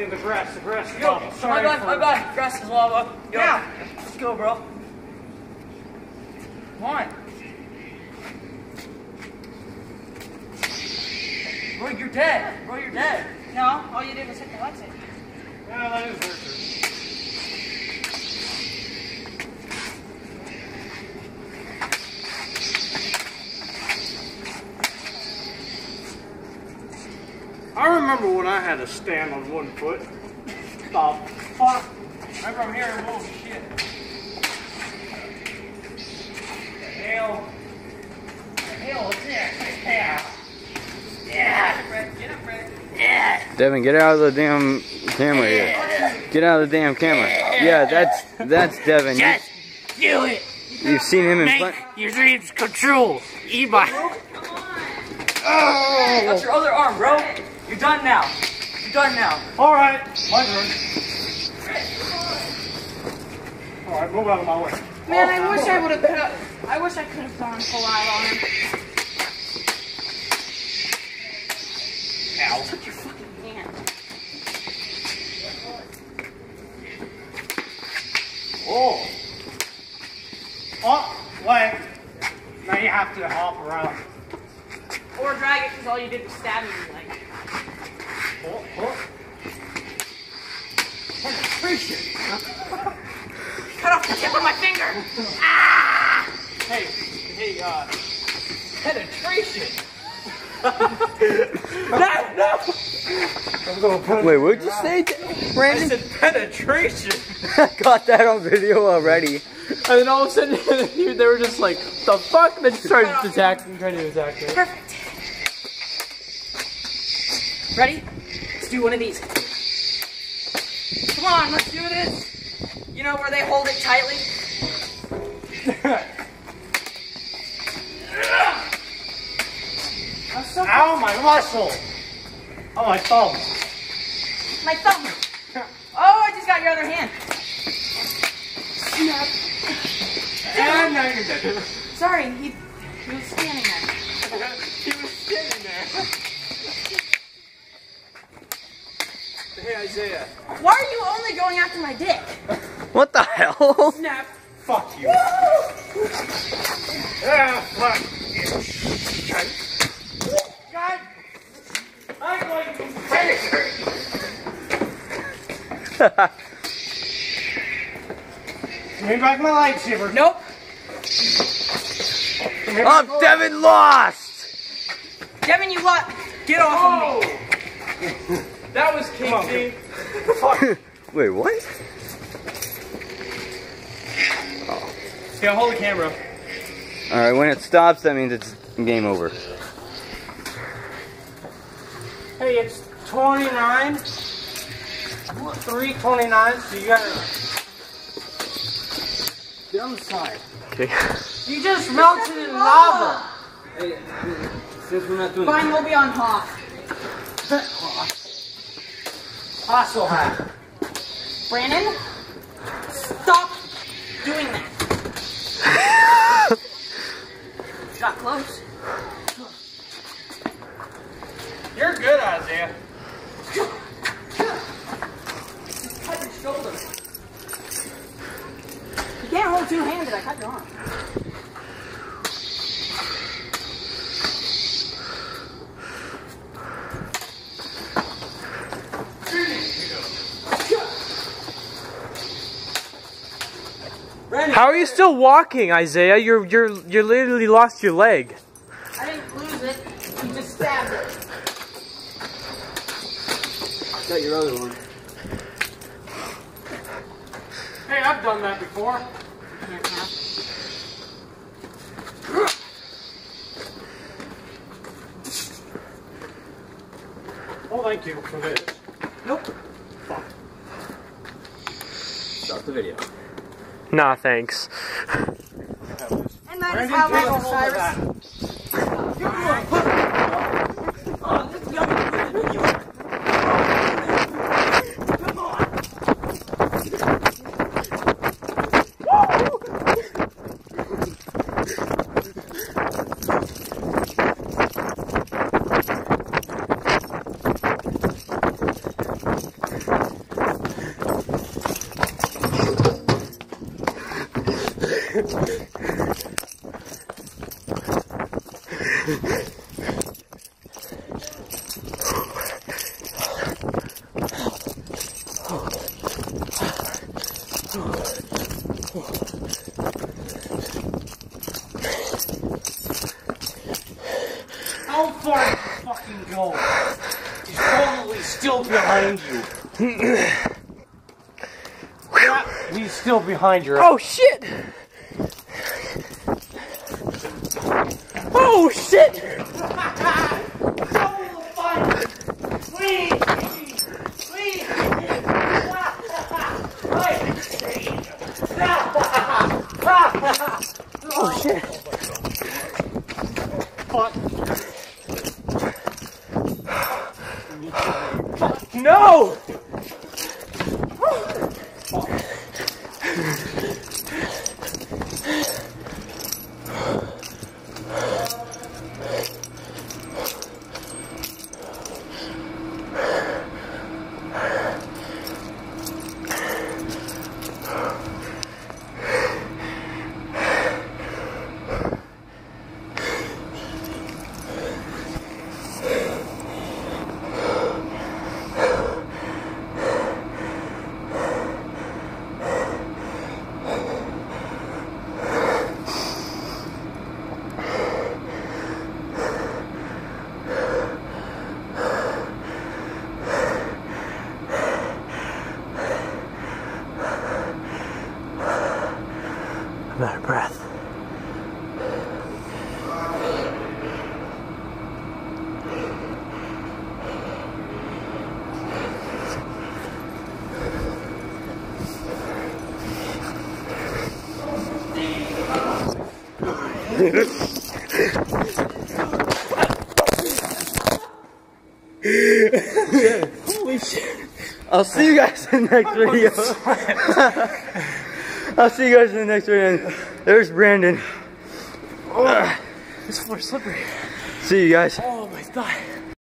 it in the grass. The grass is lava. my Sorry my bad. Grass is lava. Yo, Yeah. Let's go, bro. Come on. Bro, you're dead. Bro, you're dead. No, all you did was hit the Lexi. Yeah, that is very true. I remember when I had to stand on one foot. The fuck? Remember I'm hearing bullshit. The hell? The hell is this? Yeah. Yeah. Devin, get out of the damn camera here. Get out of the damn camera. Yeah, that's that's Devin. You, Yes, do it. you've seen him in Make front. your dreams come true. E-bike. Oh. That's your other arm, bro. You're done now. You're done now. All right, my turn. All right, move out of my way. Man, I wish I would have. been. I wish I could have gone full out on him. Ow. Took your fucking hand. Oh. Oh, wait. Now you have to hop around. Or drag it because all you did was stab me in the leg. Oh, oh. Penetration. Cut off the tip of my finger. ah! Hey, hey, uh, penetration. Wait, what'd you say, I said penetration. I got that on video already. And then all of a sudden, they were just like, the fuck? They just started attacking, trying to attack me. Perfect. Ready? Let's do one of these. Come on, let's do this. You know where they hold it tightly? Ow, my muscle. Oh, my thumb. My thumb. Oh, I just got your other hand. Snap. And now you're dead. Sorry, he, he was standing there. he was standing there. Hey, Isaiah. Why are you only going after my dick? What the hell? Snap. Fuck you. Ah, fuck. God. I'm going to penetrate you. Give me back my lightsaber. Nope. Give me back Oh, Devin lost! Devin, you what? Get off of me. That was King on, G. Wait, what? Yeah, hold the camera. Alright, when it stops, that means it's game over. Hey, it's 29. 329, so you gotta get on the side. Okay. You just melted in lava. Since we're not doing Fine, we'll be on Hoth. Hostile hat. Brandon, stop doing that. Got close. You're good, Isaiah. Cut your shoulder. You can't hold two-handed. I cut your arm. How are you still walking, Isaiah? You're you're you literally lost your leg. I didn't lose it. You just stabbed it. I Got your other one. Hey, I've done that before. Oh, thank you for this. Nope. Stop the video. Nah, thanks. And how How far did you fucking go? He's probably still behind you. yeah, he's still behind you. Oh shit! Shit! Oh shit! No! I'm out of breath. I'll see you guys in the next video. I'll see you guys in the next video. There's Brandon. Oh, this floor's slippery. See you guys. Oh my god.